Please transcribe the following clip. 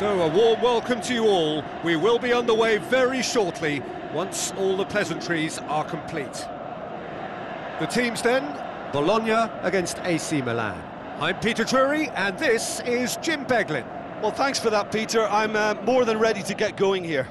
So, a warm welcome to you all. We will be on the way very shortly, once all the pleasantries are complete. The teams then, Bologna against AC Milan. I'm Peter Drury, and this is Jim Beglin. Well, thanks for that, Peter. I'm uh, more than ready to get going here.